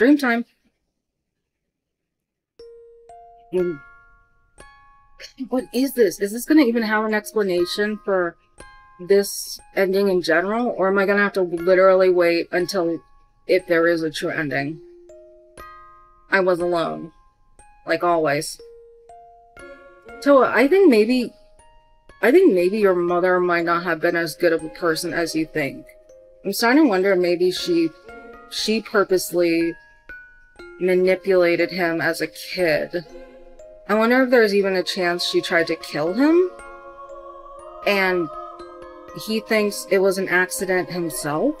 Dream time. What is this? Is this going to even have an explanation for this ending in general? Or am I going to have to literally wait until if there is a true ending? I was alone. Like always. Towa, I think maybe... I think maybe your mother might not have been as good of a person as you think. I'm starting to wonder maybe she... She purposely manipulated him as a kid. I wonder if there's even a chance she tried to kill him? And he thinks it was an accident himself?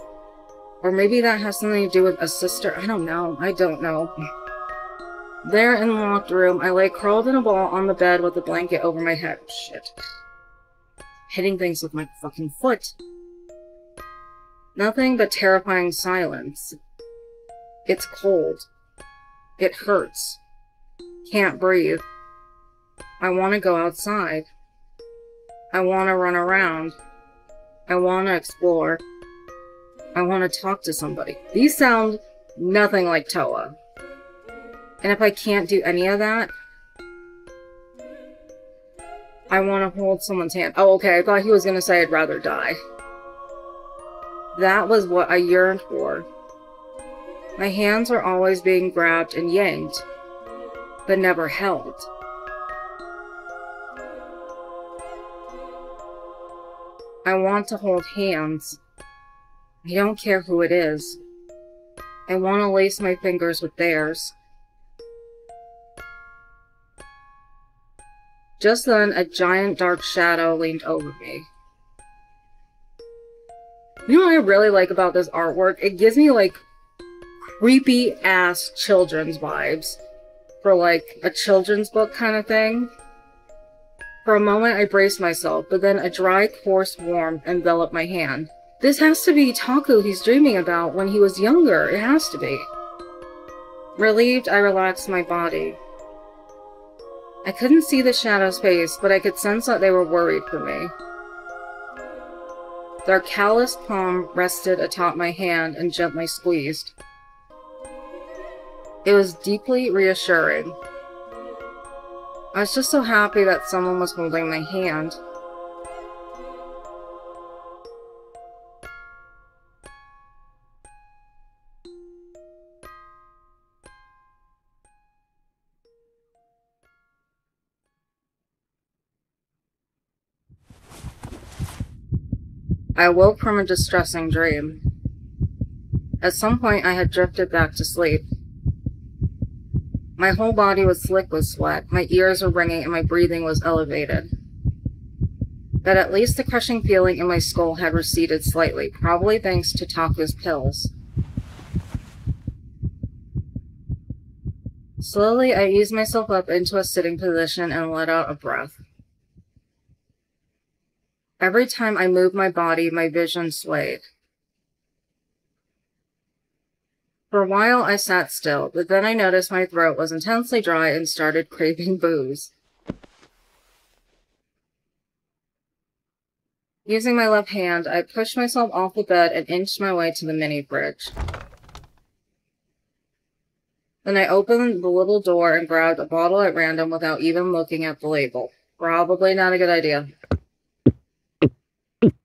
Or maybe that has something to do with a sister? I don't know. I don't know. There in the locked room, I lay curled in a ball on the bed with a blanket over my head. Shit. Hitting things with my fucking foot. Nothing but terrifying silence. It's cold. It hurts. Can't breathe. I want to go outside. I want to run around. I want to explore. I want to talk to somebody. These sound nothing like Towa. And if I can't do any of that, I want to hold someone's hand. Oh, okay, I thought he was going to say I'd rather die. That was what I yearned for. My hands are always being grabbed and yanked, but never held. I want to hold hands. I don't care who it is. I want to lace my fingers with theirs. Just then, a giant dark shadow leaned over me. You know what I really like about this artwork? It gives me, like, creepy ass children's vibes for like a children's book kind of thing. For a moment, I braced myself, but then a dry, coarse warmth enveloped my hand. This has to be Taku he's dreaming about when he was younger. It has to be. Relieved, I relaxed my body. I couldn't see the shadow's face, but I could sense that they were worried for me. Their calloused palm rested atop my hand and gently squeezed. It was deeply reassuring. I was just so happy that someone was holding my hand. I awoke from a distressing dream. At some point, I had drifted back to sleep. My whole body was slick with sweat, my ears were ringing, and my breathing was elevated. But at least the crushing feeling in my skull had receded slightly, probably thanks to Taku's pills. Slowly, I eased myself up into a sitting position and let out a breath. Every time I moved my body, my vision swayed. For a while, I sat still, but then I noticed my throat was intensely dry and started craving booze. Using my left hand, I pushed myself off the bed and inched my way to the mini fridge. Then I opened the little door and grabbed a bottle at random without even looking at the label. Probably not a good idea.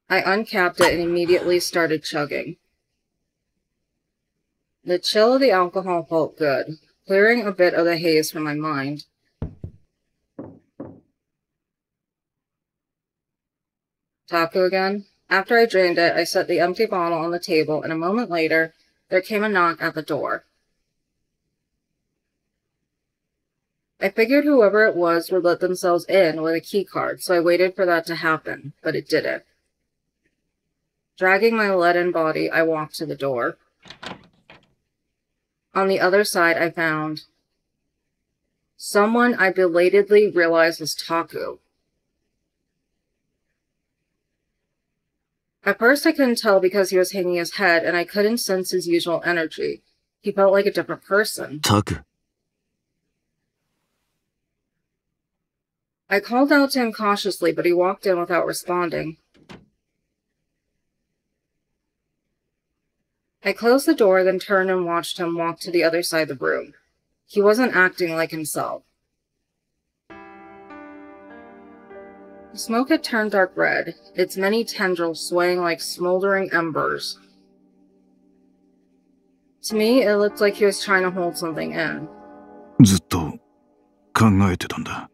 I uncapped it and immediately started chugging. The chill of the alcohol felt good, clearing a bit of the haze from my mind. Taku again? After I drained it, I set the empty bottle on the table, and a moment later, there came a knock at the door. I figured whoever it was would let themselves in with a key card, so I waited for that to happen, but it didn't. Dragging my leaden body, I walked to the door. On the other side, I found someone I belatedly realized was Taku. At first, I couldn't tell because he was hanging his head, and I couldn't sense his usual energy. He felt like a different person. Taku. I called out to him cautiously, but he walked in without responding. I closed the door, then turned and watched him walk to the other side of the room. He wasn't acting like himself. The smoke had turned dark red, its many tendrils swaying like smoldering embers. To me, it looked like he was trying to hold something in. ずっと考えてたんだ。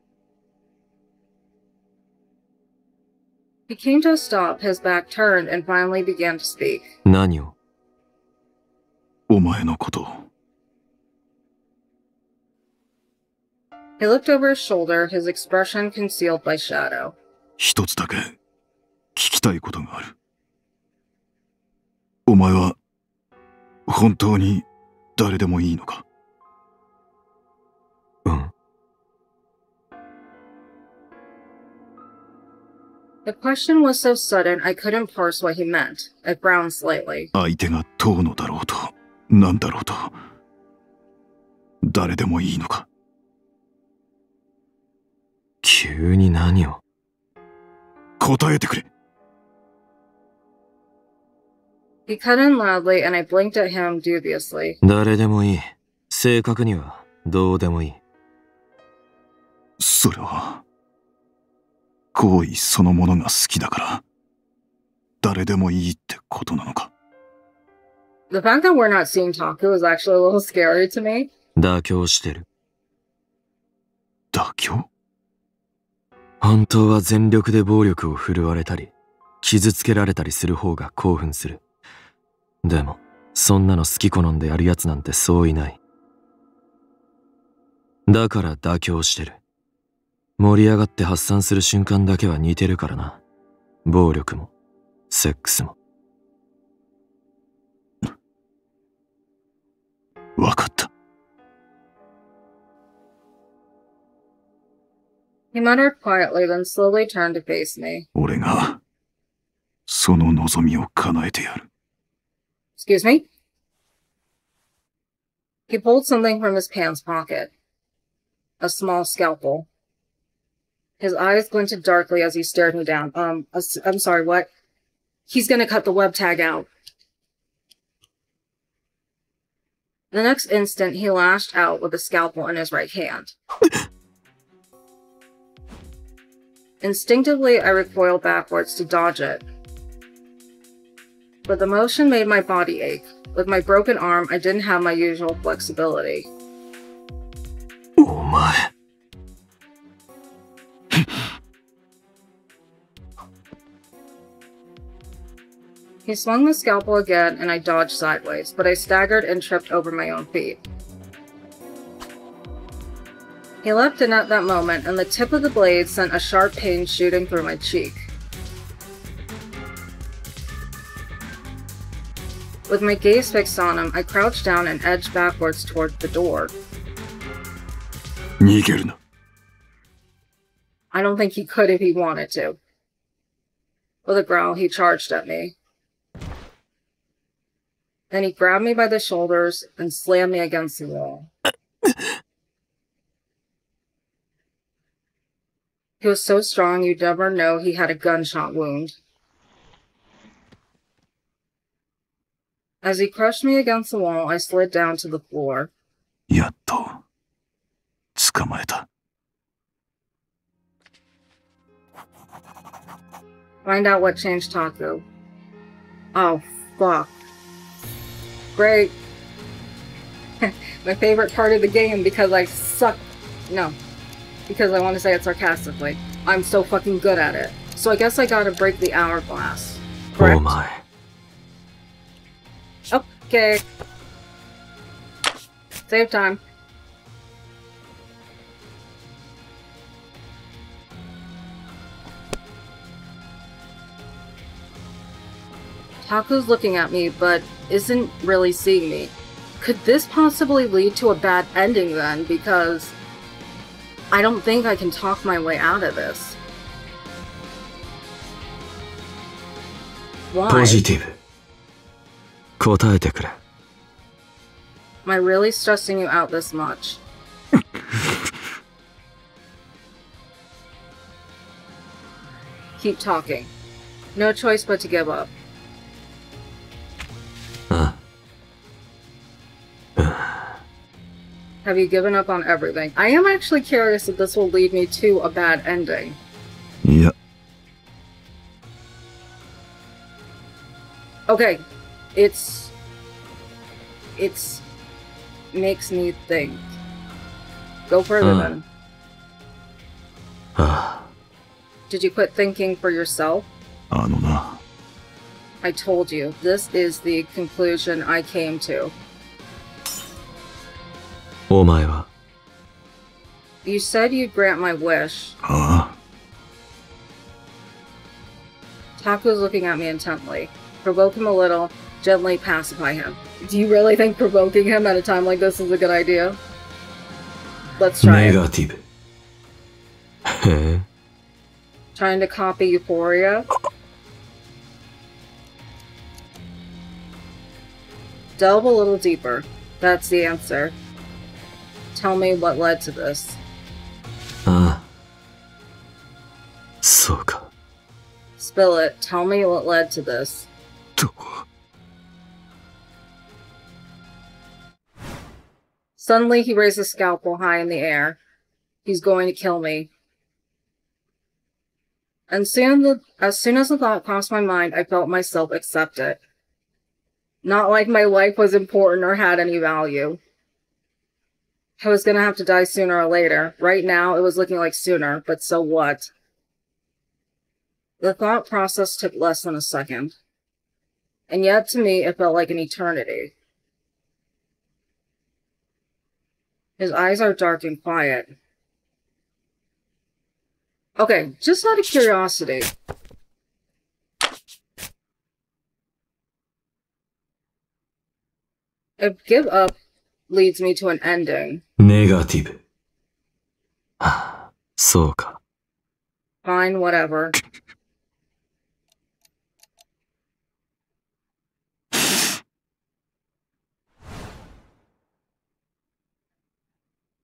He came to a stop, his back turned, and finally began to speak. 何を お前のことを。He looked over his shoulder, his expression concealed by shadow. 一つだけ聞きたいことがある。お前は本当に誰でもいいのかうん。The question was so sudden I couldn't parse what he meant. I frowned slightly. 相手が遠野だろうと、なんだろうと。誰でもいいのか急に何を？答えてくれ He cut in loudly and I blinked at him dubiously. 誰でもいい。正確にはどうでもいい。それは、行為そのものが好きだから、誰でもいいってことなのか The fact that we're not seeing Taku is actually a little scary to me. 妥協してる。妥協本当は全力で暴力を振るわれたり、傷つけられたりする方が興奮する。でも、そんなの好き好んでやるやつなんてそういない。だから妥協してる。盛り上がって発散する瞬間だけは似てるからな。暴力も、セックスも。わかった。 He muttered quietly, then slowly turned to face me. 俺が、その望みを叶えてやる。 Excuse me? He pulled something from his pants pocket. A small scalpel. His eyes glinted darkly as he stared me down. Um, uh, s- I'm sorry, what? He's gonna cut the web tag out. The next instant, he lashed out with the scalpel in his right hand. Instinctively, I recoiled backwards to dodge it. But the motion made my body ache. With my broken arm, I didn't have my usual flexibility. Oh お前。He swung the scalpel again, and I dodged sideways, but I staggered and tripped over my own feet. He leapt in at that moment, and the tip of the blade sent a sharp pain shooting through my cheek. With my gaze fixed on him, I crouched down and edged backwards toward the door. I don't think he could if he wanted to. With a growl, he charged at me, Then he grabbed me by the shoulders and slammed me against the wall. he was so strong you'd never know he had a gunshot wound. As he crushed me against the wall, I slid down to the floor. やっと、捕まえた。 Find out what changed Taku. Oh, fuck. Great. My favorite part of the game because I suck. No. Because I want to say it sarcastically. I'm so fucking good at it. So I guess I gotta break the hourglass. お Correct? Oh 前。Okay. Save time. Taku's looking at me, but isn't really seeing me. Could this possibly lead to a bad ending then? Because I don't think I can talk my way out of this. ポ Why? ジティブ。答えてくれ。 Am I really stressing you out this much? Keep talking. No choice but to give up. Have you given up on everything? I am actually curious if this will lead me to a bad ending. Yep. Okay. It's. It's. Makes me think. Go further uh. then. Did you quit thinking for yourself? I don't know. I told you, this is the conclusion I came to. あお前は You said you'd grant my wish. あ Taku's looking at me intently. Provoke him a little, gently pacify him. Do you really think provoking him at a time like this is a good idea? Let's try ネ it. ガティブへえ Trying to copy Euphoria? Delve a little deeper. That's the answer. Tell me what led to this. Ah. Uh, so Spill it. Tell me what led to this. Suddenly, he raised his scalpel high in the air. He's going to kill me. And soon, the, as soon as the thought crossed my mind, I felt myself accept it. Not like my life was important or had any value. I was gonna have to die sooner or later. Right now, it was looking like sooner, but so what? The thought process took less than a second. And yet, to me, it felt like an eternity. His eyes are dark and quiet. Okay, just out of curiosity. If give up leads me to an ending, ネガティブはあそうか fine, whatever.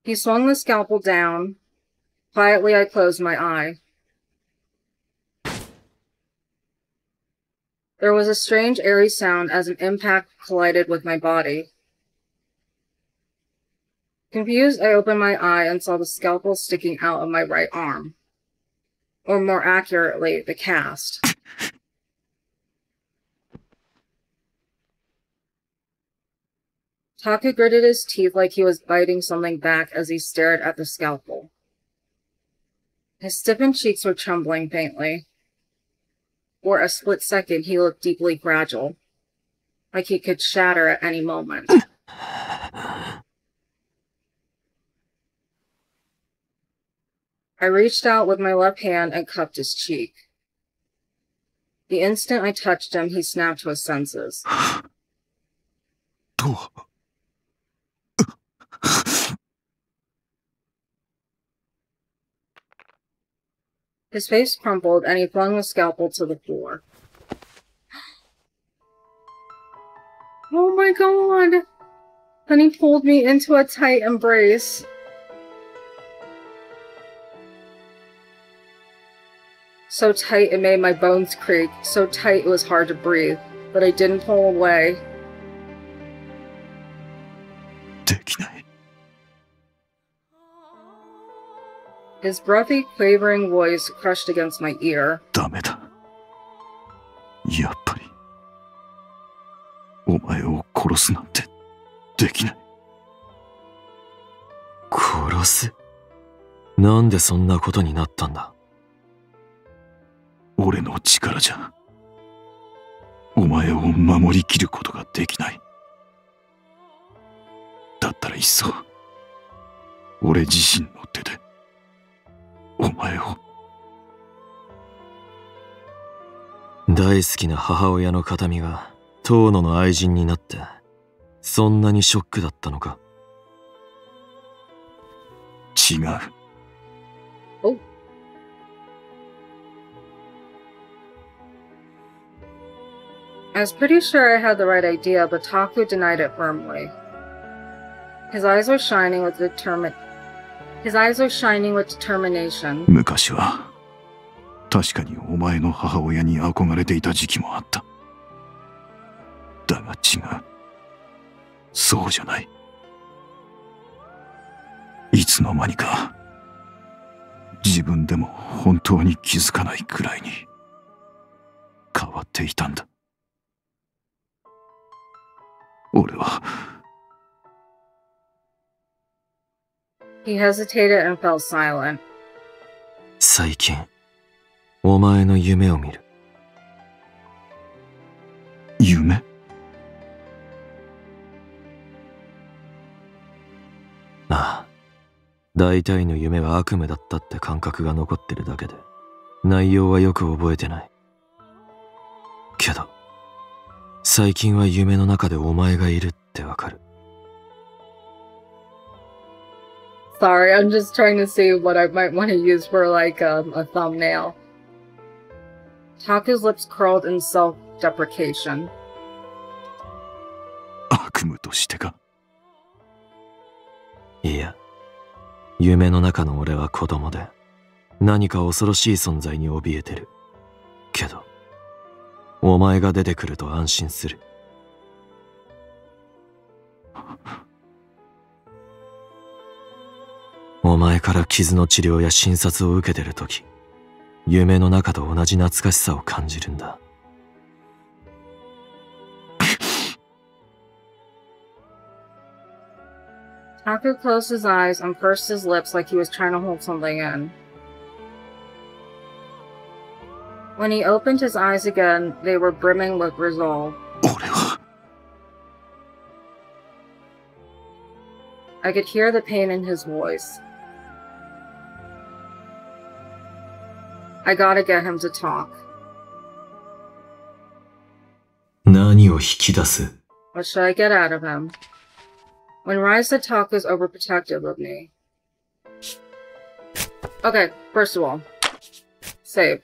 He swung the scalpel down. Quietly, I closed my eye. There was a strange, airy sound as an impact collided with my body. Confused, I opened my eye and saw the scalpel sticking out of my right arm. Or more accurately, the cast. Taku gritted his teeth like he was biting something back as he stared at the scalpel. His stiffened cheeks were trembling faintly. For a split second, he looked deeply fragile, like he could shatter at any moment. I reached out with my left hand and cupped his cheek. The instant I touched him, he snapped to his senses. と His face crumpled and he flung the scalpel to the floor. Oh my god! Then he pulled me into a tight embrace. So tight it made my bones creak, so tight it was hard to breathe, but I didn't pull away. できない His breathy, quavering voice crushed against my ear. ダメだやっぱり。お前を殺すなんてできない。殺す。なんでそんなことになったんだ？俺の力じゃ。お前を守りきることができない。だったらいっそ。俺自身の手で。お前を大好きな母親の形見が遠野の愛人になってそんなにショックだったのか違う I was pretty sure I had the right idea, but Taku denied it firmly. His eyes were shining with determination. 昔は確かにお前の母親に憧れていた時期もあった。だが違う。そうじゃないつの間にか自分でも本当に気づかないくらいに変わっていたんだ。俺は He hesitated and fell silent. 最近、お前の夢を見る。夢？ああ。大体の夢は悪夢だったって感覚が残ってるだけで、内容はよく覚えてない。けど、最近は夢の中でお前がいるってわかる。Sorry, I'm just trying to see what I might want to use for like um, a thumbnail. Taku's lips curled in self deprecation. 悪夢としてかいや、夢の中の俺は子供で、何か恐ろしい存在に怯えてる。けど、お前が出てくると安心する。お前から傷の治療や診察を受けてるとき、夢の中と同じ懐かしさを感じるんだ。Taku closed his eyes and pursed his lips like he was trying to hold something in. When he opened his eyes again, they were brimming with resolve. I could hear the pain in his voice. I gotta get him to talk. What should I get out of him? When Rise said Taku is overprotective of me. Okay, first of all. Save.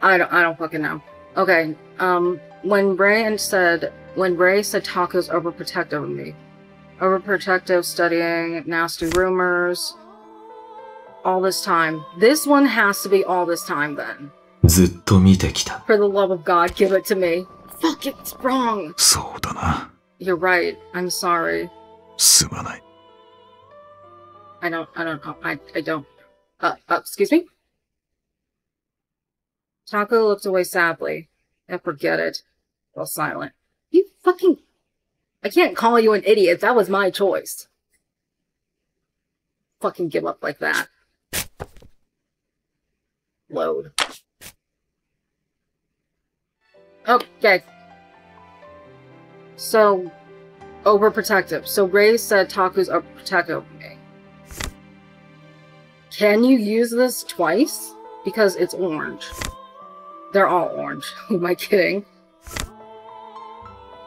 I don't I don't fucking know. Okay, um when Ray and said when Ray said Taku is overprotective of me. Overprotective, studying, nasty rumors, all this time. This one has to be all this time then. For the love of God, give it to me. Fuck, it's wrong. You're right. I'm sorry. I don't, I don't, I, I don't. Uh, uh, excuse me? Taku looked away sadly. And forget it. Well, silent. You fucking... I can't call you an idiot. That was my choice. Fucking give up like that load. Okay. So, overprotective. So Ray said Taku's overprotective of. Can you use this twice? Because it's orange. They're all orange. Who am I kidding?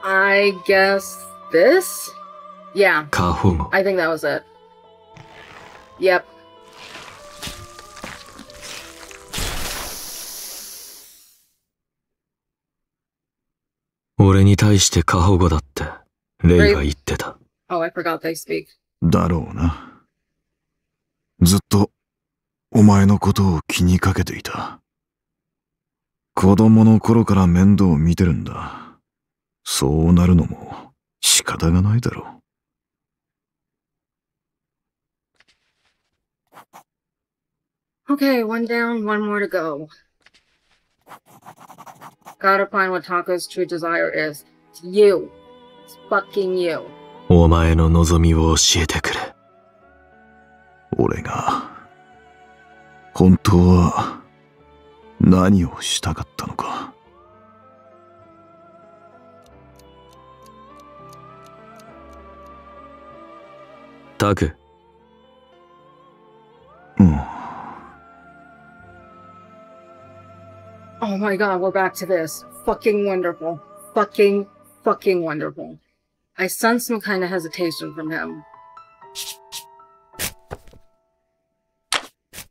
I guess this? Yeah. Kahum. I think that was it. Yep. 俺に対して過保護だって、レイが言ってた。Oh, I forgot they speak. だろうなずっとお前のことを気にかけていた子供の頃から面倒を見てるんだそうなるのも仕方がないだろう Okay, one down, one more to go. Gotta find what Taco's true desire is. It's you. It's fucking you. お前の望みを教えてくれ。俺が本当は何をしたかったのかタク、うん Oh my god, we're back to this. Fucking wonderful. Fucking, fucking wonderful. I sense some kind of hesitation from him.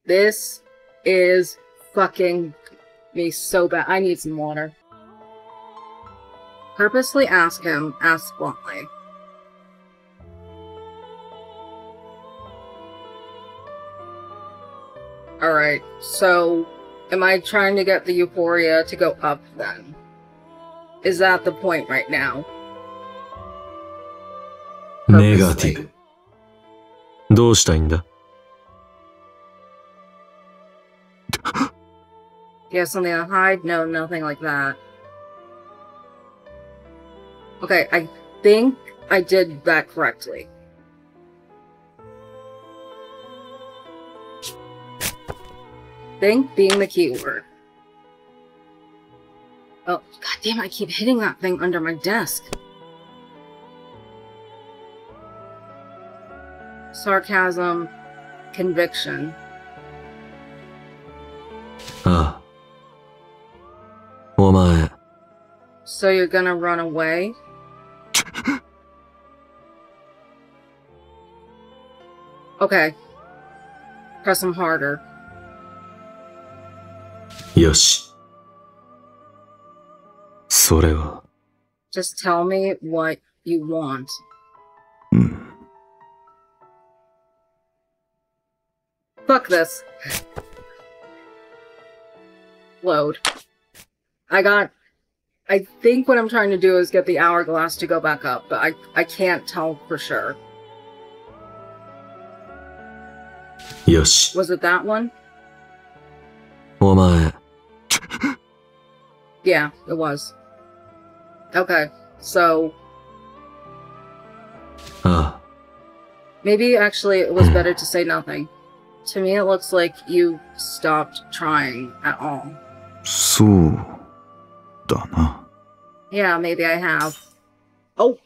This is fucking me so bad. I need some water. Purposely ask him, ask bluntly. Alright, so Am I trying to get the euphoria to go up then? Is that the point right now? Negative. どうしたいんだ Do you have something to hide? No, nothing like that. Okay, I think I did that correctly. Think being the key word. Oh, god damn, I keep hitting that thing under my desk. Sarcasm, conviction. Ah. Who am I? So you're gonna run away? okay. Press them harder. よし。それは、 Just tell me what you want. うん。 Fuck this. Load. I got. I think what I'm trying to do is get the hourglass to go back up, but I, I can't tell for sure. よし。 Was it that one? お前、 yeah, it was. Okay, so. Huh. Maybe actually it was hmm. better to say nothing. To me, it looks like you stopped trying at all. So. Donna? Yeah, maybe I have. Oh!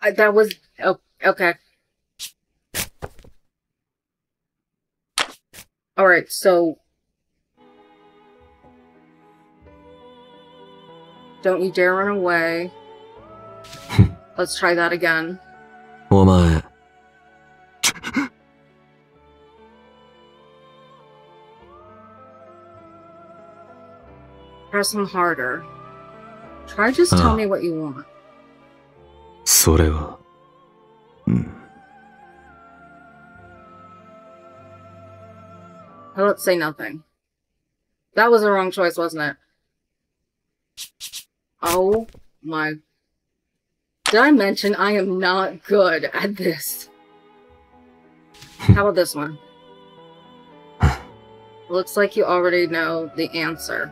I, that was. Oh, okay. Alright, so. Don't you dare run away. Let's try that again. お前、 Press him harder. Try just tell Ah. me what you want. それは、うん。 Now let's say nothing. That was the wrong choice, wasn't it? Oh my. Did I mention I am not good at this? How about this one? Looks like you already know the answer.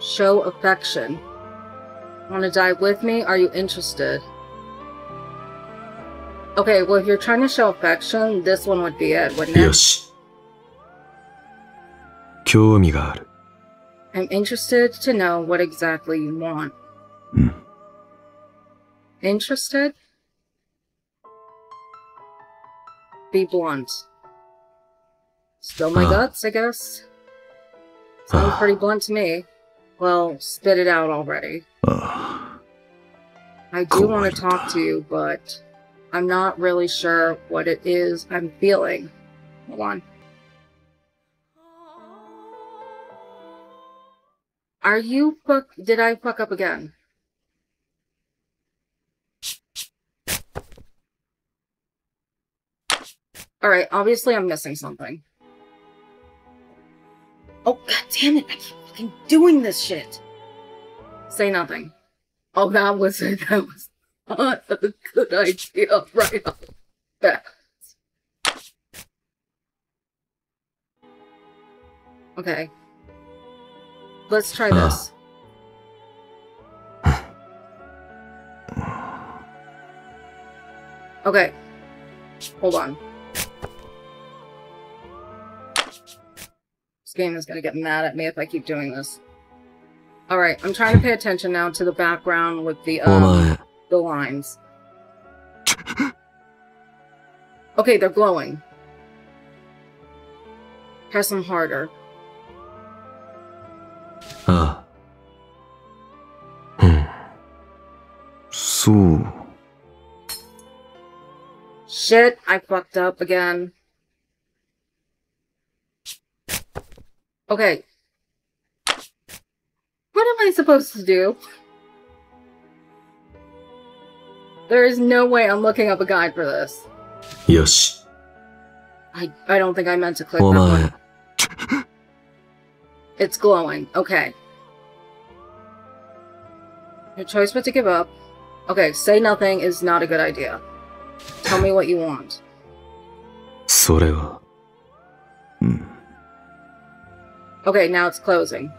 Show affection. Want to die with me? Are you interested? Okay, well, if you're trying to show affection, this one would be it, wouldn't よ it? し。興味がある。 I'm interested to know what exactly you want. Hmm. Interested? Be blunt. Still my Ah. guts, I guess. Sounds Ah. pretty blunt to me. Well, spit it out already. あ I do want to Cool. talk to you, but I'm not really sure what it is I'm feeling. Hold on. Are you fuck? Did I fuck up again? All right. Obviously, I'm missing something. Oh god damn it! I keep fucking doing this shit. Say nothing. Oh, that was that was not a good idea right off the bat. Okay. Let's try this. Okay. Hold on. This game is gonna get mad at me if I keep doing this. Alright, I'm trying to pay attention now to the background with the お um, 前、the lines. okay, they're glowing. Press them harder. Ah. Hmm. So. Shit, I fucked up again. Okay. What am I supposed to do? There is no way I'm looking up a guide for this. よし。 I, I don't think I meant to click お that 前 one.、It's glowing. Okay. Your choice but to give up. Okay, say nothing is not a good idea. Tell me what you want. それは、うん。 Okay, now it's closing.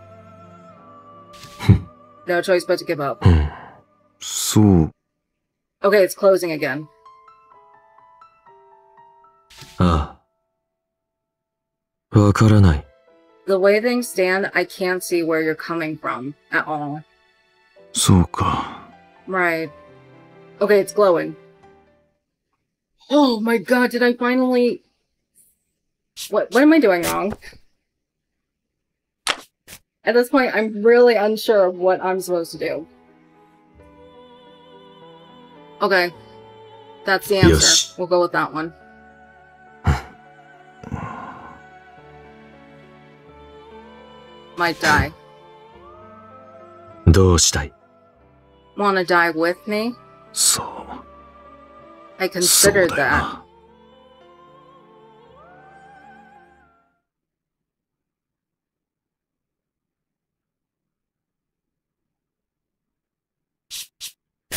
no choice but to give up. うん。そう、 Okay, it's closing again. Ah. Wakaranai. The way things stand, I can't see where you're coming from at all. So. Right. Okay, it's glowing. Oh my god, did I finally... What, what am I doing wrong? At this point, I'm really unsure of what I'm supposed to do. Okay. That's the answer. Yes. We'll go with that one. Might die. どうしたい Wanna die with me? そう。 I そう considered だよ that.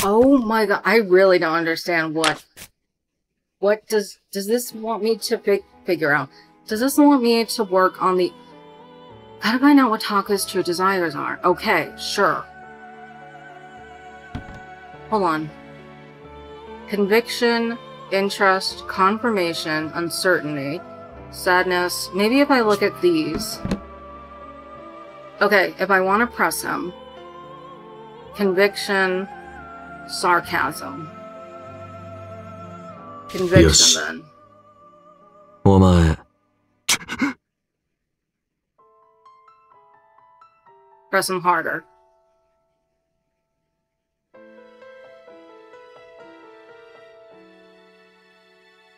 Oh my god, I really don't understand what what does does this want me to fig- figure out? Does this want me to work on the Gotta find out what Taku's true desires are. Okay, sure. Hold on. Conviction, interest, confirmation, uncertainty, sadness. Maybe if I look at these. Okay, if I want to press him. Conviction, sarcasm. Conviction Yes. then. お前、Press him harder.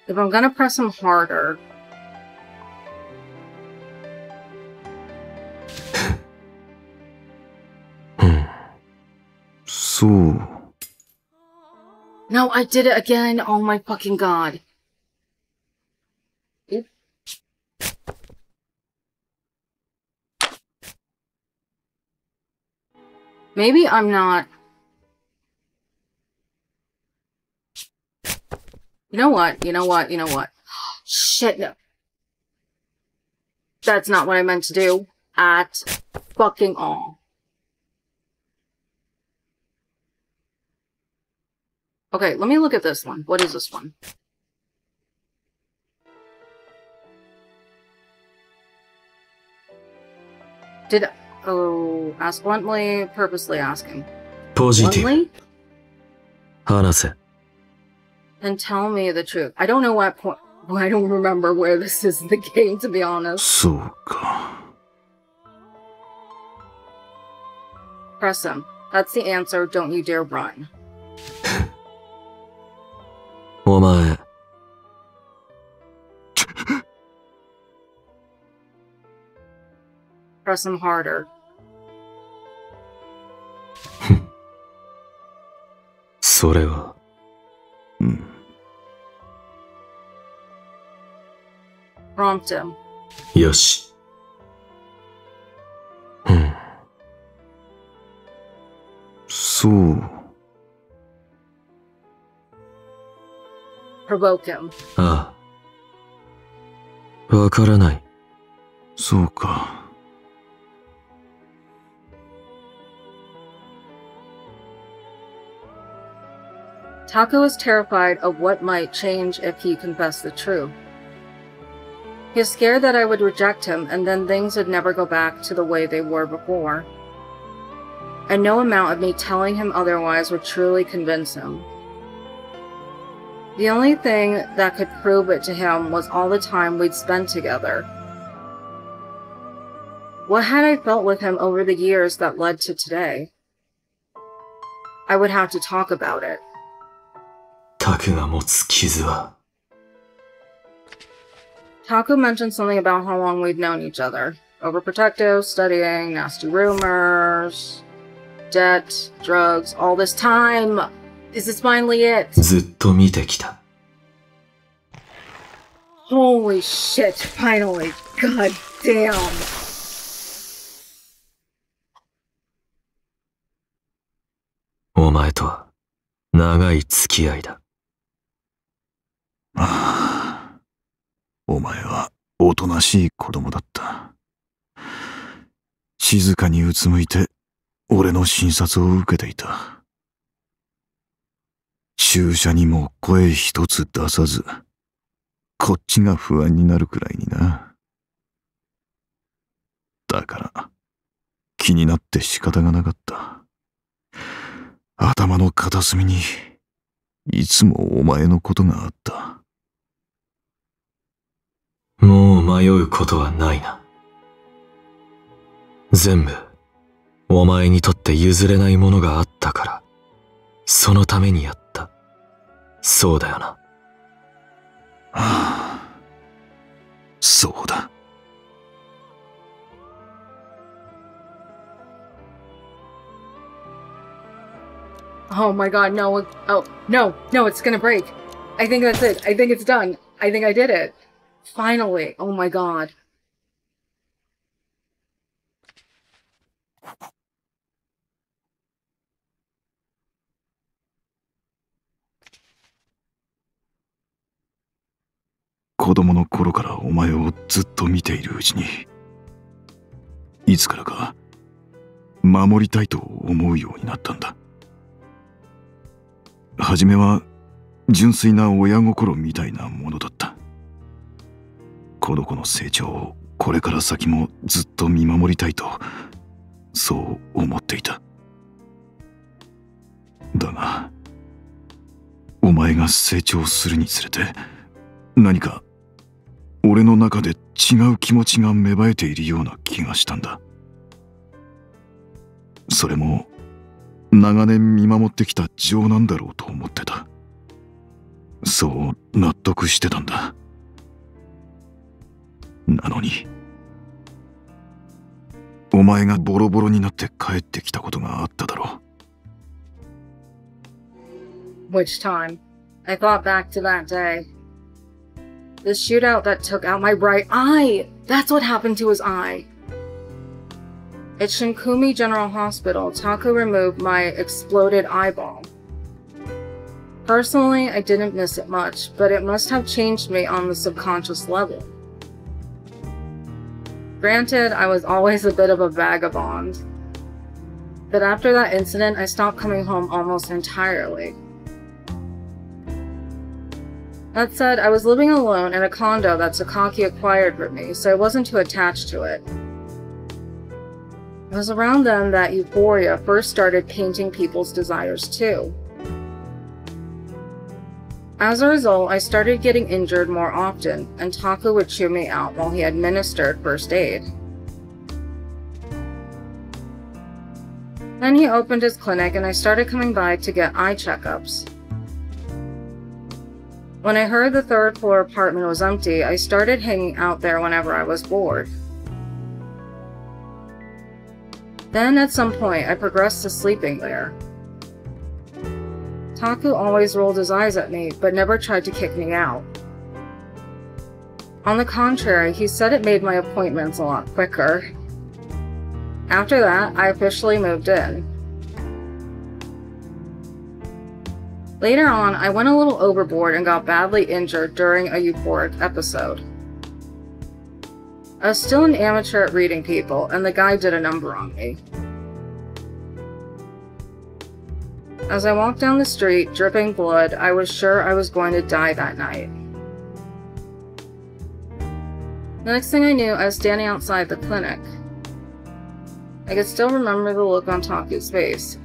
If I'm gonna press him harder, no, I did it again. Oh my fucking god. Maybe I'm not. You know what? You know what? You know what? Shit. No. That's not what I meant to do at fucking all. Okay, let me look at this one. What is this one? Did oh ask bluntly, purposely asking. Positive. Bluntly? Then And tell me the truth. I don't know what point. I don't remember where this is in the game, to be honest. So Press him. That's the answer. Don't you dare run. お前、Press him harder. それは、うん。Prompt him. よし。うん。そう。provoke him. ああ。わからない。そうか。Taku is terrified of what might change if he confessed the truth. He is scared that I would reject him and then things would never go back to the way they were before. And no amount of me telling him otherwise would truly convince him. The only thing that could prove it to him was all the time we'd spent together. What had I felt with him over the years that led to today? I would have to talk about it. タクが持つ傷は、 Taco mentioned something about how long we've known each other. Overprotective, studying, nasty rumors, debt, drugs, all this time. Is this finally it? ずっと見てきた。Holy shit, finally. God damn. 前とは長い付き合いだ。ああ、お前はおとなしい子供だった。静かにうつむいて俺の診察を受けていた。注射にも声一つ出さず、こっちが不安になるくらいにな。だから、気になって仕方がなかった。頭の片隅に、いつもお前のことがあった。もう迷うことはないな。全部、お前にとって譲れないものがあったから、そのためにやった。そうだよな。はあ、そうだ。Oh my god, no. Oh, no, no, it's gonna break. I think that's it. I think it's done. I think I did it. Finally. Oh my god. 子供の頃からお前をずっと見ているうちにいつからか守りたいと思うようになったんだ。初めは純粋な親心みたいなものだった。この子の成長をこれから先もずっと見守りたいとそう思っていた。だがお前が成長するにつれて何か俺の中で違う気持ちが芽生えているような気がしたんだそれも長年見守ってきた情なんだろうと思ってたそう納得してたんだなのにお前がボロボロになって帰ってきたことがあっただろう Which time? I thought back to that day. The shootout that took out my right eye! That's what happened to his eye! At Shinkumi General Hospital, Taku removed my exploded eyeball. Personally, I didn't miss it much, but it must have changed me on the subconscious level. Granted, I was always a bit of a vagabond. But after that incident, I stopped coming home almost entirely. That said, I was living alone in a condo that Sakaki acquired for me, so I wasn't too attached to it. It was around then that Euphoria first started painting people's desires too. As a result, I started getting injured more often, and Taku would chew me out while he administered first aid. Then he opened his clinic and I started coming by to get eye checkups. When I heard the third floor apartment was empty, I started hanging out there whenever I was bored. Then at some point, I progressed to sleeping there. Taku always rolled his eyes at me, but never tried to kick me out. On the contrary, he said it made my appointments a lot quicker. After that, I officially moved in. Later on, I went a little overboard and got badly injured during a euphoric episode. I was still an amateur at reading people, and the guy did a number on me. As I walked down the street, dripping blood, I was sure I was going to die that night. The next thing I knew, I was standing outside the clinic. I could still remember the look on Taku's face.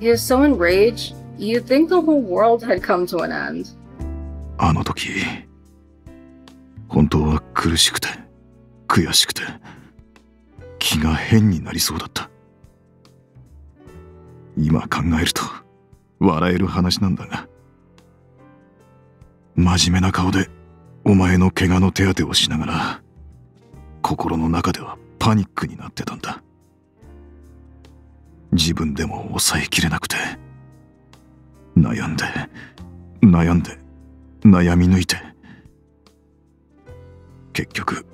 He was so enraged, You'd think the whole world had come to an end? あの時、本当は苦しくて、悔しくて、気が変になりそうだった。今考えると、笑える話なんだが。真面目な顔で、お前の怪我の手当てをしながら、心の中ではパニックになってたんだ。自分でも抑えきれなくて。悩んで悩んで悩み抜いて結局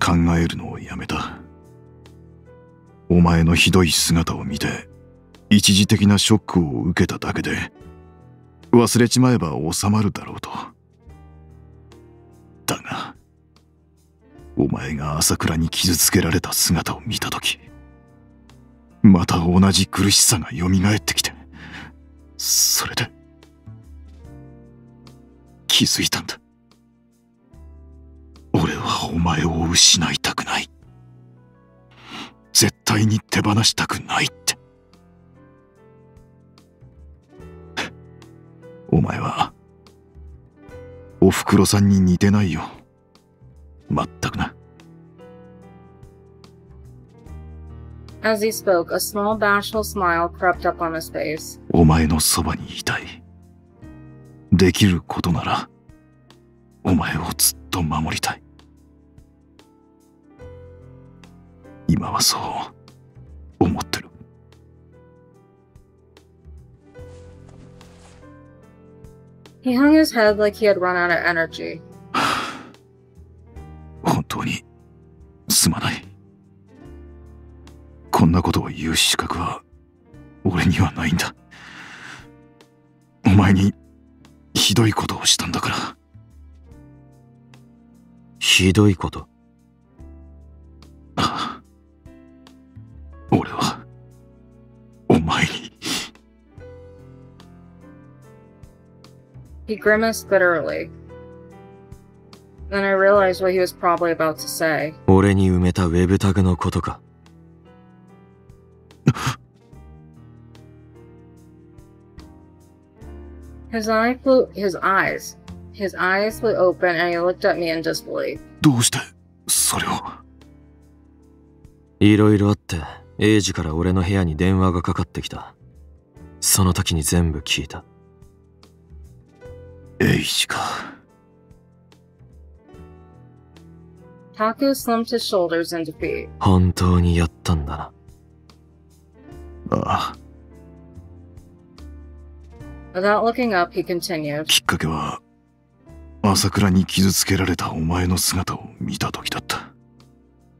考えるのをやめた。お前のひどい姿を見て一時的なショックを受けただけで忘れちまえば収まるだろうと。だがお前が朝倉に傷つけられた姿を見た時また同じ苦しさが蘇ってきてそれで気づいたんだ。俺はお前を失いたくない。絶対に手放したくないって。お前はおふくろさんに似てないよ。まったくな。As he spoke, a small bashful smile crept up on his face. お前のそばにいたいできることならお前をずっと守りたい今はそう思ってる He hung his head like he had run out of energy. 本当にすまない こんなことを言う資格は俺にはないんだお前にひどいことをしたんだからひどいこと？ああ俺はお前に He grimaced bitterly. Then I realized what he was probably about to say. 俺に埋めたウェブタグのことか。His eye flew his eyes. His eyes flew open and he looked at me in disbelief. どうしてそれをいろいろあって、エイジから俺の部屋に電話がかかってきた。その時に全部聞いた。エイジか Taku slumped his shoulders in defeat. 本当にやったんだな。ああ Without looking up, he continued. きっかけは朝倉に傷つけられたお前の姿を見た時だった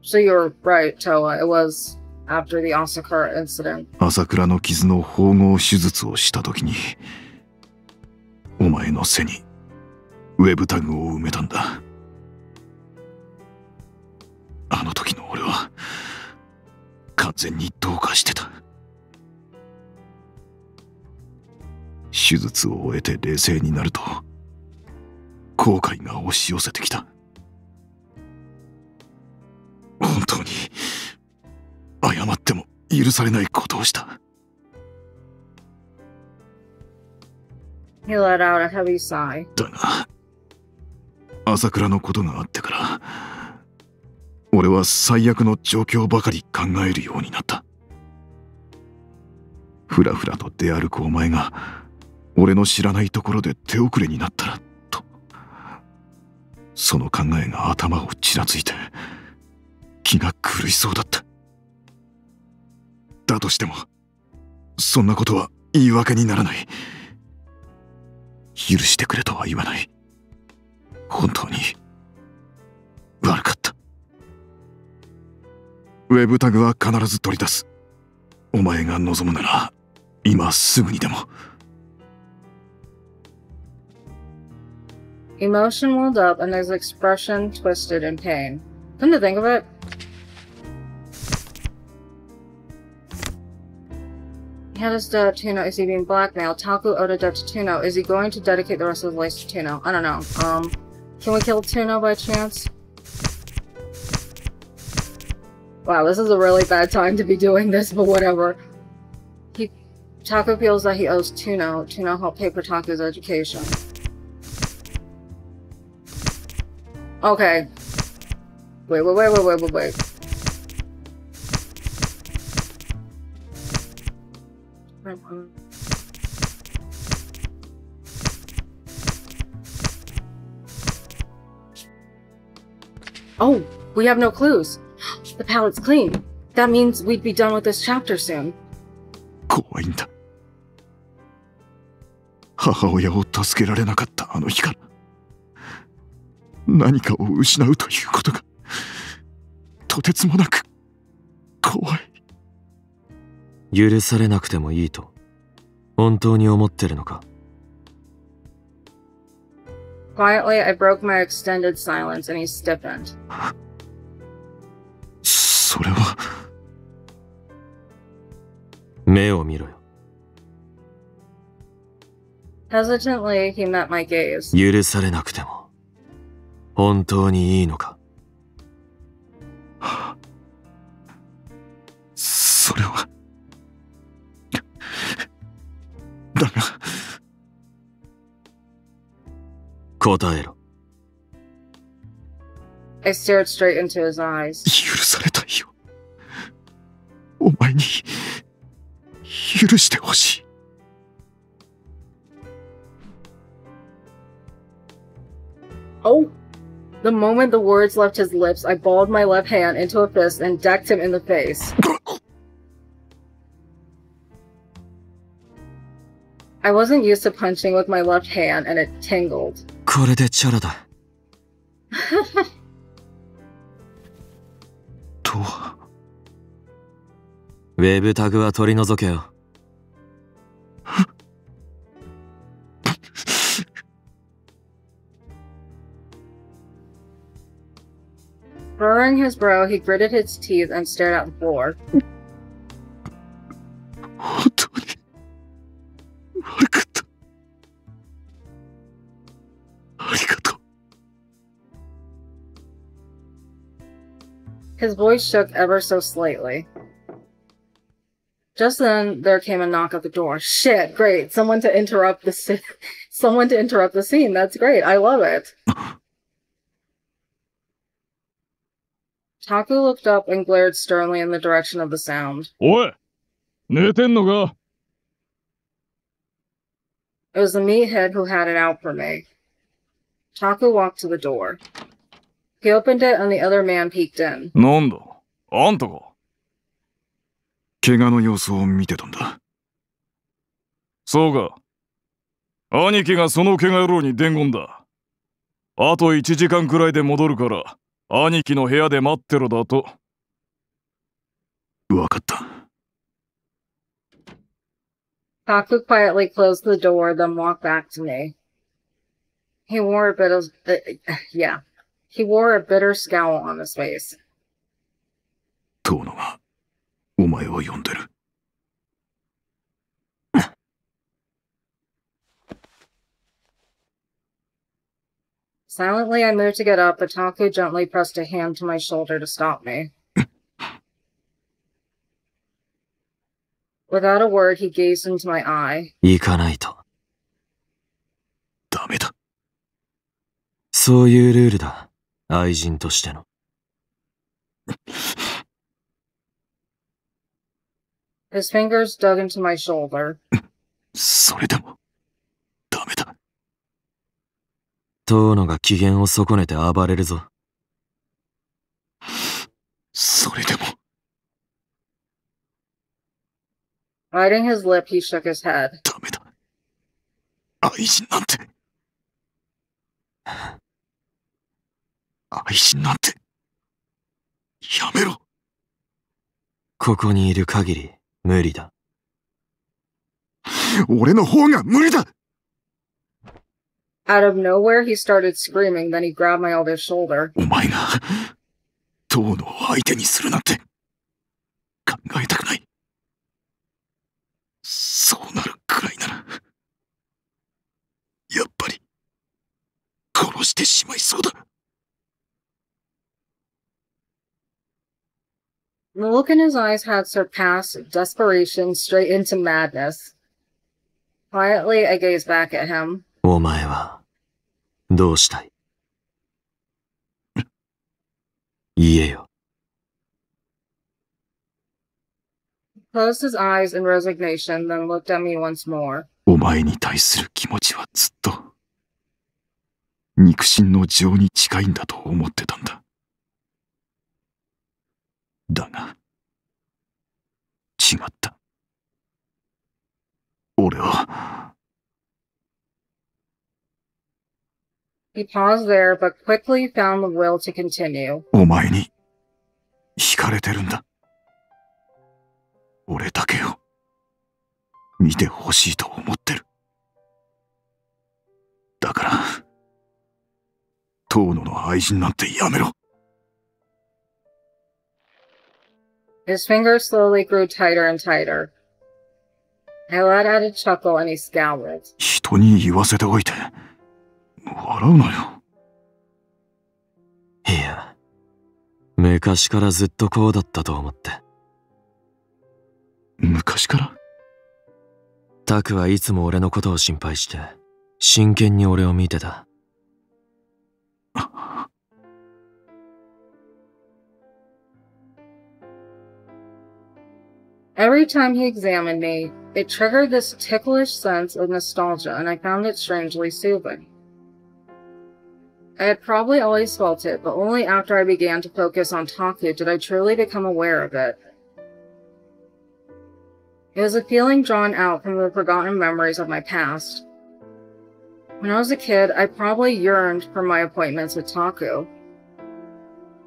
So you're right, Toa. It was after the Asakura incident. 朝倉の傷の縫合手術をした時にお前の背にウェブタグを埋めたんだあの時の俺は完全にどうかしてた手術を終えて冷静になると後悔が押し寄せてきた。本当に謝っても許されないことをした。sigh. だが朝倉のことがあってから俺は最悪の状況ばかり考えるようになった。ふらふらと出歩くお前が俺の知らないところで手遅れになったらと。その考えが頭をちらついて気が狂いそうだった。だとしてもそんなことは言い訳にならない。許してくれとは言わない。本当に悪かった。ウェブタグは必ず取り出す。お前が望むなら今すぐにでも。Emotion welled up and his expression twisted in pain. Come to think of it, his debt to Tohno. Is he being blackmailed? Taku owed a debt to Tohno. Is he going to dedicate the rest of his life to Tohno? I don't know. Um, can we kill Tohno by chance? Wow, this is a really bad time to be doing this, but whatever. He, Taku feels that he owes Tohno. Tohno helped pay for Taku's education. Okay. Wait, wait, wait, wait, wait, wait, wait. Oh, we have no clues. The palette's clean. That means we'd be done with this chapter soon. 怖いんだ母親を助けられなかったあの日から 何かを失うということがとてつもなく怖い許されなくてもいいと本当に思ってるのか Quietly, I broke my extended silence and he stiffened. それは、目を見ろよ Hesitantly, he met my gaze. 許されなくても本当にいいのか？それは。だが、答えろ I stared straight into his eyes. 許されたいよ。お前に、許してほしい。Oh! The moment the words left his lips, I balled my left hand into a fist and decked him in the face. I wasn't used to punching with my left hand and it tingled. これでチャラだと、ウェブタグは取り除けよ Furrowing his brow, he gritted his teeth and stared at the floor. His voice shook ever so slightly. Just then, there came a knock at the door. Shit, great! Someone to interrupt the someone to interrupt the scene. That's great. I love it. Taku looked up and glared sternly in the direction of the sound. おい寝てんのか It was the meathead who had it out for me. Taku walked to the door. He opened it and the other man peeked in. なんだあんたか怪我の様子を見てたんだ。そうか。兄貴がその怪我野郎に伝言だ。あと1時間くらいで戻るから、兄貴の部屋で待ってろだと。わかった。Taku quietly closed the door, then walked back to me. He wore a bit of, uh, yeah, he wore a bitter scowl on his face. 遠野が、お前を呼んでる。Silently, I moved to get up, but Taku gently pressed a hand to my shoulder to stop me. Without a word, he gazed into my eye. 行かないとダメだ。そういうルールだ愛人としての His fingers dug into my shoulder. それでも、 遠野が機嫌を損ねて暴れるぞそれでも、Biting his lip, he shook his head. ダメだ。愛人なんて。愛人なんて。やめろ。ここにいる限り無理だ俺の方が無理だ Out of nowhere, he started screaming, then he grabbed my other shoulder. お前が、遠野を相手にするなんて、考えたくない。そうなるくらいなら、やっぱり、殺してしまいそうだ。 The look in his eyes had surpassed desperation straight into madness. Quietly, I gazed back at him. お前は どうしたい言えよ closed his eyes in resignation, then looked at me once more. お前に対する気持ちはずっと、肉親の情に近いんだと思ってたんだ。だが、違った。俺は、He paused there, but quickly found the will to continue. お前に、惹かれてるんだ。俺だけを見てほしいと思ってる。だから、遠野の愛人なんてやめろ。His fingers slowly grew tighter and tighter. I let out a chuckle and he scowled. 人に言わせておいて、笑うなよ。いや、昔からずっとこうだったと思って。昔からタクはいつも俺のことを心配して、真剣に俺を見てた。Every time he examined me, it triggered this ticklish sense of nostalgia, and I found it strangely soothing. I had probably always felt it, but only after I began to focus on Taku did I truly become aware of it. It was a feeling drawn out from the forgotten memories of my past. When I was a kid, I probably yearned for my appointments with Taku.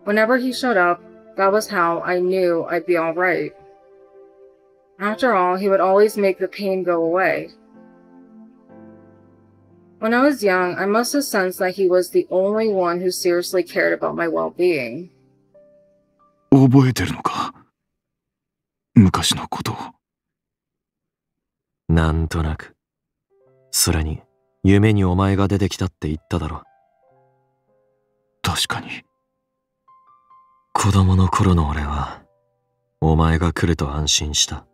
Whenever he showed up, that was how I knew I'd be alright. After all, he would always make the pain go away. When I was young, I must have sensed that he was the only one who seriously cared about my well being. 覚えてるのか昔のことを。なんとなく。それに、夢にお前が出てきたって言っただろ。確かに。子供の頃の俺は、お前が来ると安心した。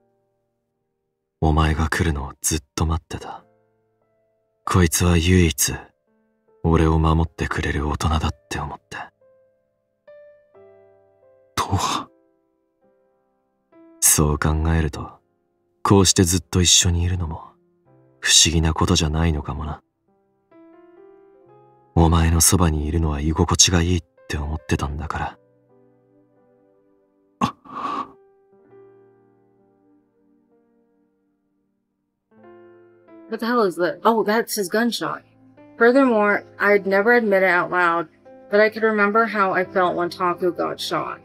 お前が来るのをずっと待ってた。こいつは唯一、俺を守ってくれる大人だって思って。とは、そう考えると、こうしてずっと一緒にいるのも、不思議なことじゃないのかもな。お前のそばにいるのは居心地がいいって思ってたんだから。What the hell is that? Oh, that's his gunshot. Furthermore, I'd never admit it out loud, but I could remember how I felt when Taku got shot.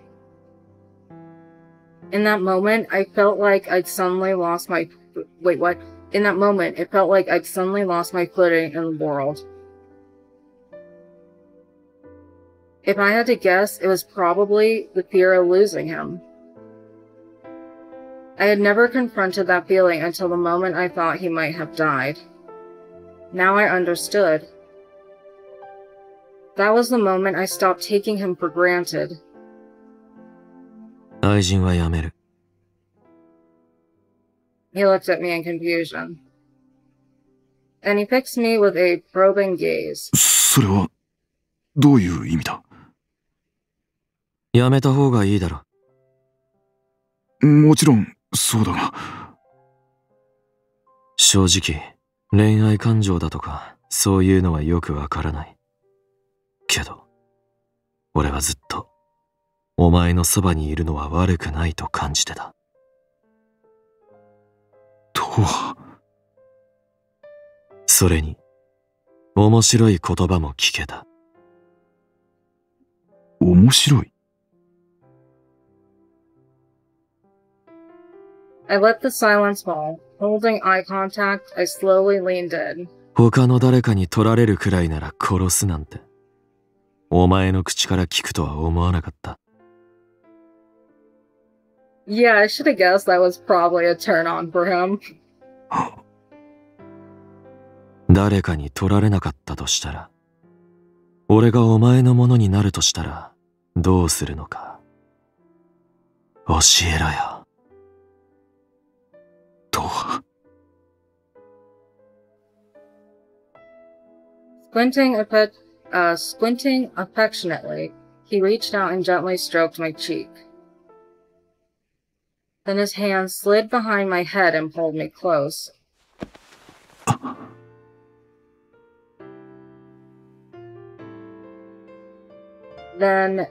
In that moment, I felt like I'd suddenly lost my. Wait, what? In that moment, it felt like I'd suddenly lost my footing in the world. If I had to guess, it was probably the fear of losing him. I had never confronted that feeling until the moment I thought he might have died. Now I understood. That was the moment I stopped taking him for granted. 愛人はやめる。 He looked at me in confusion. And he fixed me with a probing gaze. それは、どういう意味だやめた方がいいだろ。もちろん、 そうだが、正直、恋愛感情だとか、そういうのはよくわからない。けど、俺はずっと、お前のそばにいるのは悪くないと感じてた。とは、それに、面白い言葉も聞けた。面白い？I let the silence fall. Holding eye contact, I slowly leaned in. 他の誰かに取られるくらいなら殺すなんて。お前の口から聞くとは思わなかった。Yeah, I should have guessed that was probably a turn on for him. 誰かに取られなかったとしたら、俺がお前のものになるとしたら、どうするのか。教えろよ。とは、Squinting, uh, squinting affectionately, he reached out and gently stroked my cheek. Then his hand slid behind my head and pulled me close. Then,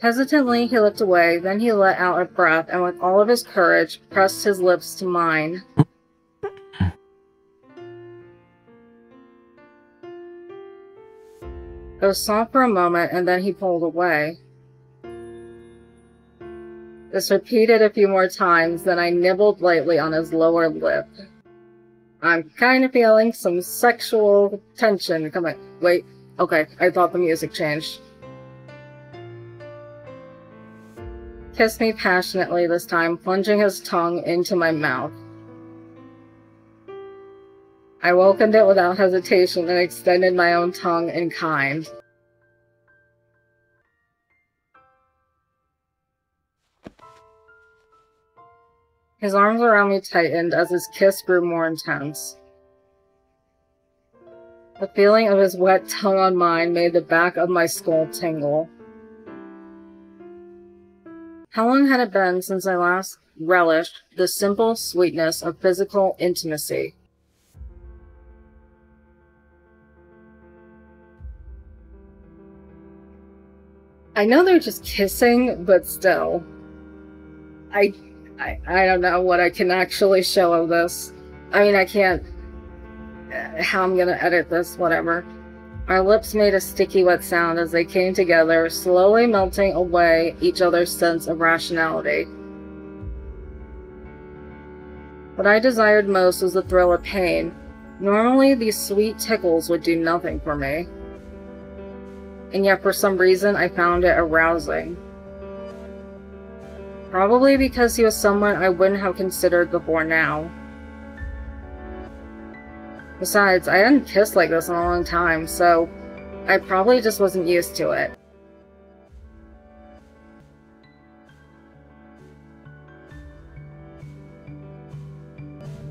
hesitantly, he looked away. Then he let out a breath and, with all of his courage, pressed his lips to mine. It was soft for a moment, and then he pulled away. This repeated a few more times, then I nibbled lightly on his lower lip. I'm kind of feeling some sexual tension coming. Wait, okay, I thought the music changed. Kissed me passionately this time, plunging his tongue into my mouth. I welcomed it without hesitation and extended my own tongue in kind. His arms around me tightened as his kiss grew more intense. The feeling of his wet tongue on mine made the back of my skull tingle. How long had it been since I last relished the simple sweetness of physical intimacy? I know they're just kissing, but still. I I, I don't know what I can actually show of this. I mean, I can't. Uh, how I'm gonna edit this, whatever. Our lips made a sticky wet sound as they came together, slowly melting away each other's sense of rationality. What I desired most was the thrill of pain. Normally, these sweet tickles would do nothing for me. And yet, for some reason, I found it arousing. Probably because he was someone I wouldn't have considered before now. Besides, I hadn't kissed like this in a long time, so I probably just wasn't used to it.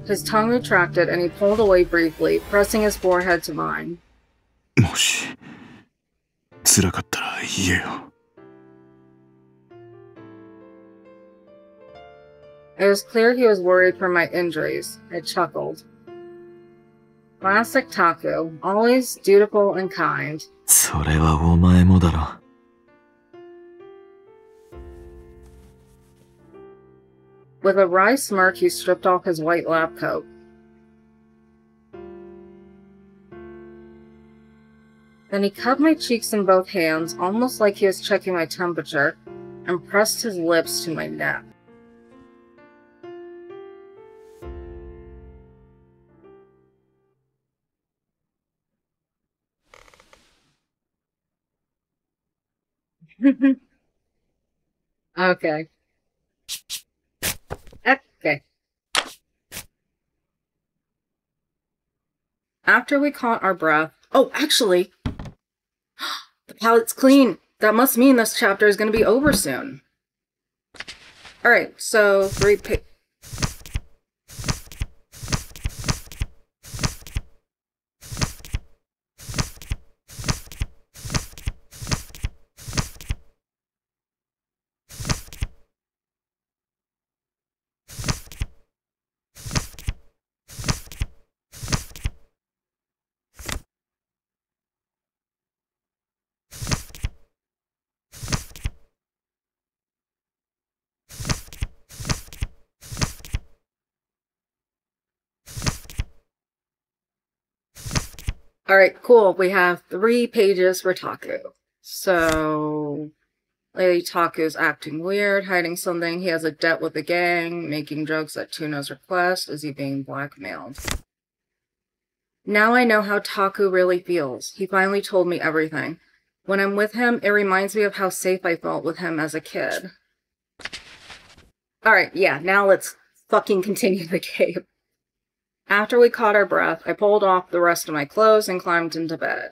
His tongue retracted and he pulled away briefly, pressing his forehead to mine. もし、辛かったら言えよ。It was clear he was worried for my injuries. I chuckled. Classic Taku, always dutiful and kind. それはお前もだろ。With a wry smirk, he stripped off his white lab coat. Then he cupped my cheeks in both hands, almost like he was checking my temperature, and pressed his lips to my neck. okay. Okay. After we caught our breath. Oh, actually, the palette's clean. That must mean this chapter is going to be over soon. Alright, so three pick. All right, cool. We have three pages for Taku. So, Lady Taku's acting weird, hiding something. He has a debt with the gang, making jokes at Tohno's request. Is he being blackmailed? Now I know how Taku really feels. He finally told me everything. When I'm with him, it reminds me of how safe I felt with him as a kid. Alright, yeah, now let's fucking continue the game. After we caught our breath, I pulled off the rest of my clothes and climbed into bed.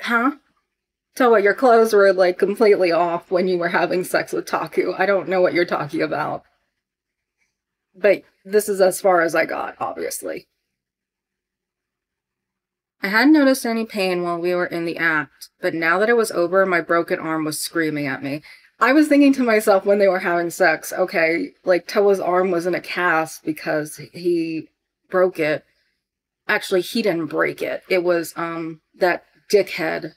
Huh? Towa, your clothes were like completely off when you were having sex with Taku. I don't know what you're talking about. But this is as far as I got, obviously. I hadn't noticed any pain while we were in the act, but now that it was over, my broken arm was screaming at me. I was thinking to myself when they were having sex, okay, like Towa's arm was in a cast because he broke it. Actually, he didn't break it. It was um that dickhead,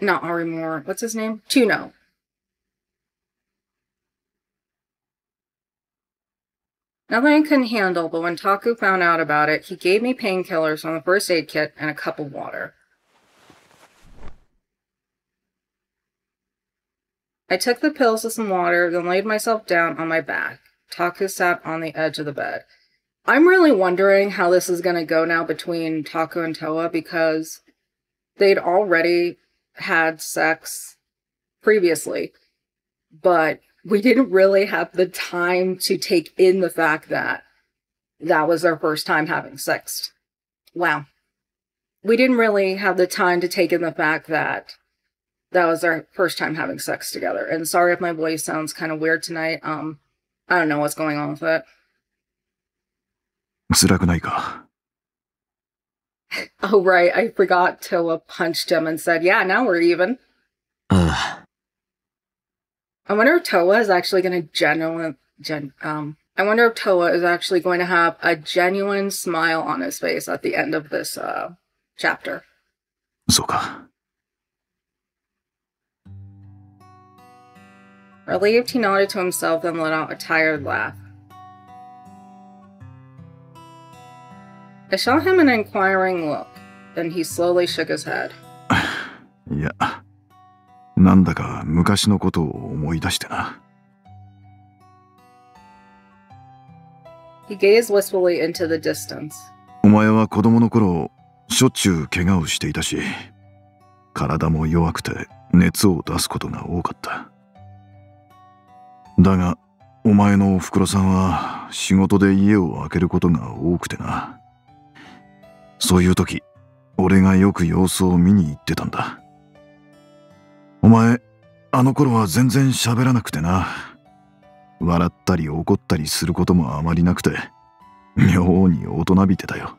not Ari Moore. What's his name? Tohno. Nothing I couldn't handle, but when Taku found out about it, he gave me painkillers from the first aid kit and a cup of water. I took the pills with some water, then laid myself down on my back. Taku sat on the edge of the bed. I'm really wondering how this is going to go now between Taku and Towa because they'd already had sex previously, but we didn't really have the time to take in the fact that that was their first time having sex. Wow. We didn't really have the time to take in the fact that that was our first time having sex together. And sorry if my voice sounds kind of weird tonight. Um, I don't know what's going on with it. Oh, right. I forgot Towa uh, punched him and said, Yeah, now we're even. Uh. I wonder if Towa is actually going to genuine. Gen, um, I wonder if Towa is actually going to have a genuine smile on his face at the end of this uh, chapter. Relieved, he nodded to himself and let out a tired laugh. I shot him an inquiring look. Then he slowly shook his head. いや、なんだか昔のことを思い出してな。He gazed wistfully into the distance. お前は子供の頃、しょっちゅう怪我をしていたし、体も弱くて熱を出すことが多かった。だが、お前のおふくろさんは仕事で家を空けることが多くてな。そういう時、俺がよく様子を見に行ってたんだ。お前、あの頃は全然喋らなくてな。笑ったり怒ったりすることもあまりなくて、妙に大人びてたよ。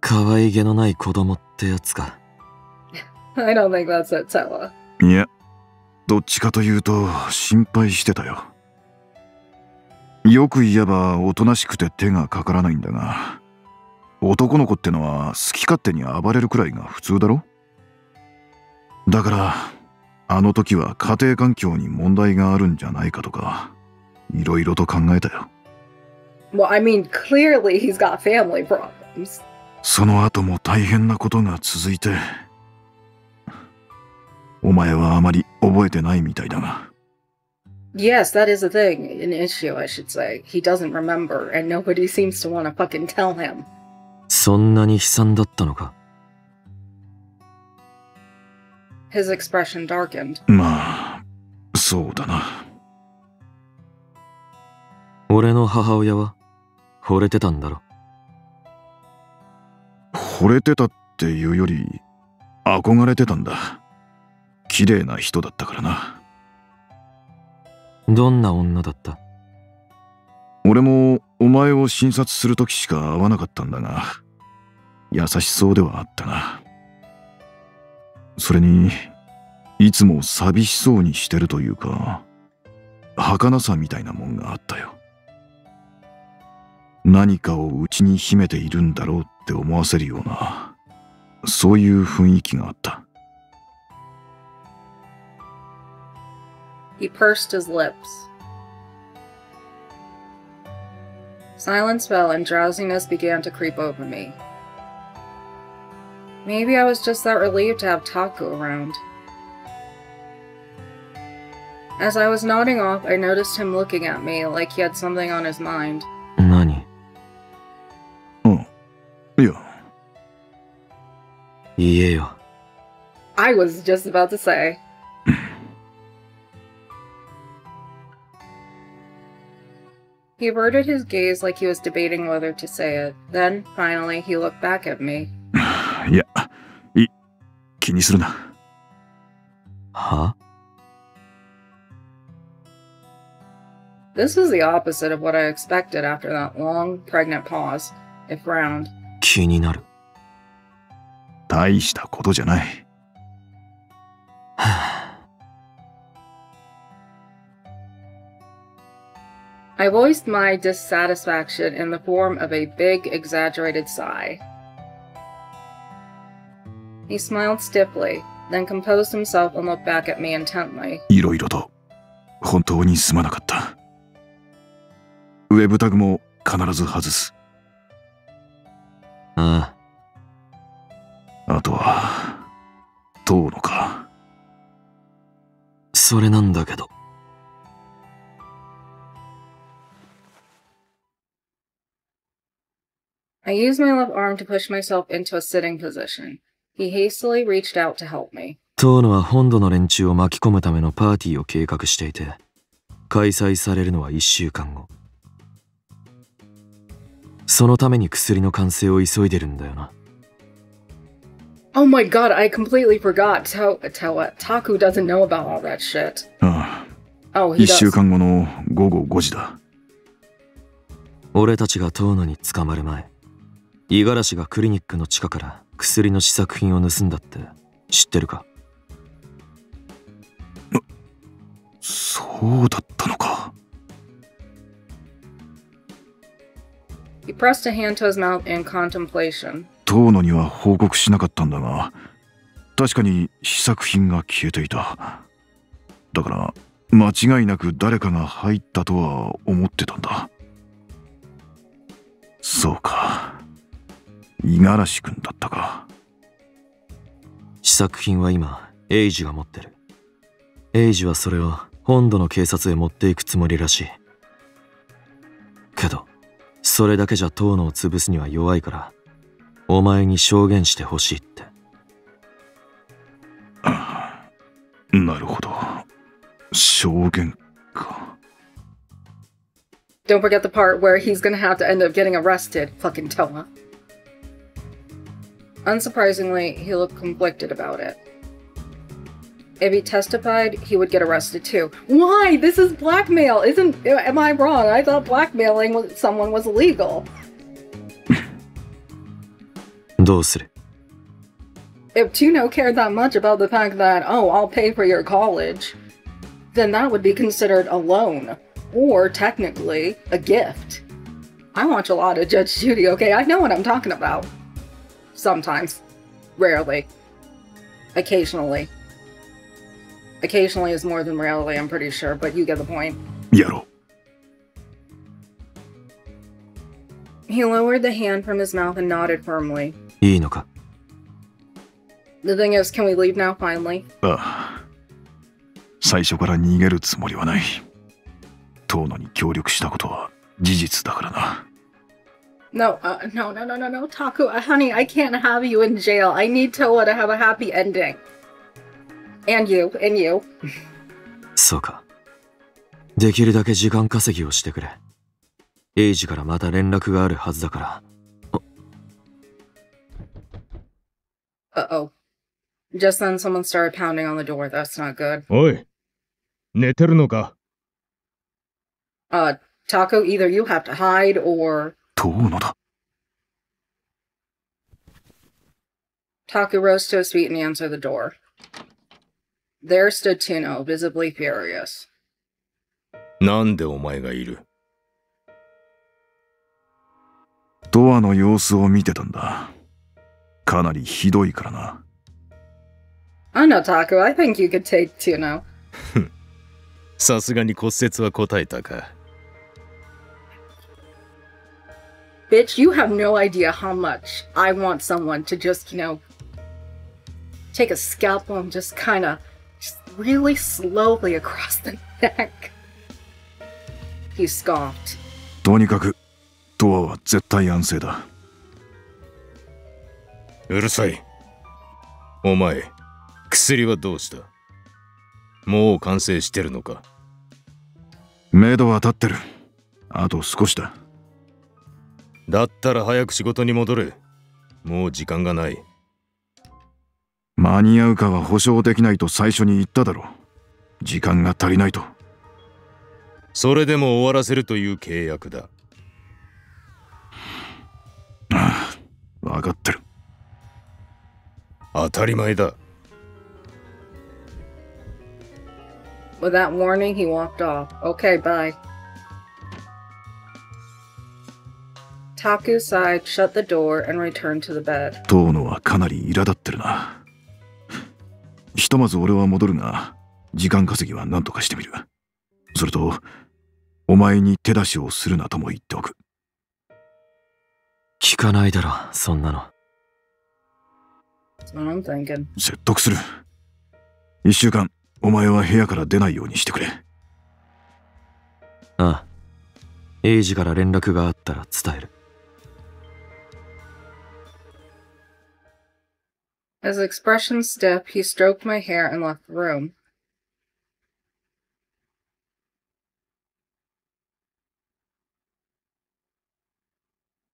可愛げのない子供ってやつか。I don't think that's it, Toa. いや、どっちかというと心配してたよ。よく言えばおとなしくて手がかからないんだが、男の子ってのは好き勝手に暴れるくらいが普通だろだから、あの時は家庭環境に問題があるんじゃないかとか、いろいろと考えたよ。Well, I mean, clearly he's got family problems. その後も大変なことが続いて、お前はあまり覚えてないみたいだが。Yes, that is a thing, an issue, I should say. He doesn't remember, and nobody seems to want to fucking tell him. そんなに悲惨だったのか？His expression darkened. まあ、そうだな。俺の母親は？惚れてたんだろ？惚れてたっていうより、憧れてたんだ。綺麗な人だったからな。どんな女だった？俺もお前を診察するときしか会わなかったんだが、優しそうではあったな。それに、いつも寂しそうにしてるというか、儚さみたいなもんがあったよ。何かを内に秘めているんだろうって思わせるような、そういう雰囲気があった。He pursed his lips. Silence fell and drowsiness began to creep over me. Maybe I was just that relieved to have Taku around. As I was nodding off, I noticed him looking at me like he had something on his mind. Nani? Oh. Yeah. I was just about to say. he averted his gaze like he was debating whether to say it. Then, finally, he looked back at me. いや、い、気にするな。は This was the opposite of what I expected after that long, pregnant pause. It frowned. 気になる。大したことじゃない。 I voiced my dissatisfaction in the form of a big, exaggerated sigh. He smiled stiffly, then composed himself and looked back at me intently. いろいろと本当にすまなかった。ウェブタグも必ず外す。ああとは、遠野か。あ、それなんだけど。I used my left arm to push myself into a sitting position. He hastily reached out to help me. 遠野は本土の連中を巻き込むためのパーティーを計画していて、開催されるのは1週間後。そのために薬の完成を急いでるんだよな。Oh my god, I completely forgot. To- to- Taku doesn't know about all that shit. ああ、Oh, he 一週 does. 間後の午後5時だ。俺たちが遠野に捕まる前、五十嵐がクリニックの地下から薬の試作品を盗んだって知ってるか？そうだったのか？He pressed a hand to his mouth in contemplation. 遠野には報告しなかったんだが、確かに試作品が消えていた。だから、間違いなく誰かが入ったとは思ってたんだ。そうか。五十嵐君だったか。試作品は今、エイジが持ってる。エイジはそれを本土の警察へ持っていくつもりらしい。けど、それだけじゃ遠野を潰すには弱いから、お前に証言してほしいって。なるほど。証言か。Don't forget the part where he's gonna have to end up getting arrested, fucking Toa. Unsurprisingly, he looked conflicted about it. If he testified, he would get arrested too. Why? This is blackmail. Isn't am I wrong? I thought blackmailing someone was illegal. If Tohno cared that much about the fact that, oh, I'll pay for your college, then that would be considered a loan, or technically, a gift. I watch a lot of Judge Judy, okay? I know what I'm talking about. Sometimes. Rarely. Occasionally. Occasionally is more than rarely, I'm pretty sure, but you get the point. やろ He lowered the hand from his mouth and nodded firmly. いいのか The thing is, can we leave now, finally? う。ああ。最初から逃げるつもりはない。遠野に協力したことは事実だからな。 no, uh, no, no, no, no, no, Taku, uh, honey, I can't have you in jail. I need Towa to have a happy ending. And you, and you. そうか。できるだけ時間稼ぎをしてくれ。エイジからまた連絡があるはずだから。Uh oh. Just then someone started pounding on the door. That's not good. おい、寝てるのか Uh, Taku, either you have to hide or... 遠野だ。Taku rose to his feet and answered the door. There stood Tuno, visibly furious. なんでお前がいるドアの様子を見てたんだ。かなりひどいからな。I know, Taku. I think you could take Tuno. さすがに骨折は答えたか。Bitch, you have no idea how much I want someone to just, you know, take a scalpel and just kind of, just really slowly across the neck. He scoffed. とにかく、ドアは絶対安静だ。うるさい。お前、薬はどうしたもう完成してるのか目処は立ってる。あと少しだ。だったら早く仕事に戻れ。もう時間がない。間に合うかは保証できないと最初に言っただろ。時間が足りないと。それでも終わらせるという契約だ。ああ、わかってる。当たり前だ。With that warning, he walked off. Okay, bye. Taku sighed, shut the door, and returned to the bed. 遠野はかなり苛立ってるな。ひとまず俺は戻るが、時間稼ぎは何とかしてみる。それと、お前に手出しをするなとも言っておく。聞かないだろ、そんなの。説得する。一週間、お前は部屋から出ないようにしてくれ。ああ。エイジから連絡があったら伝える。As an expression step, he stroked my hair and left the room.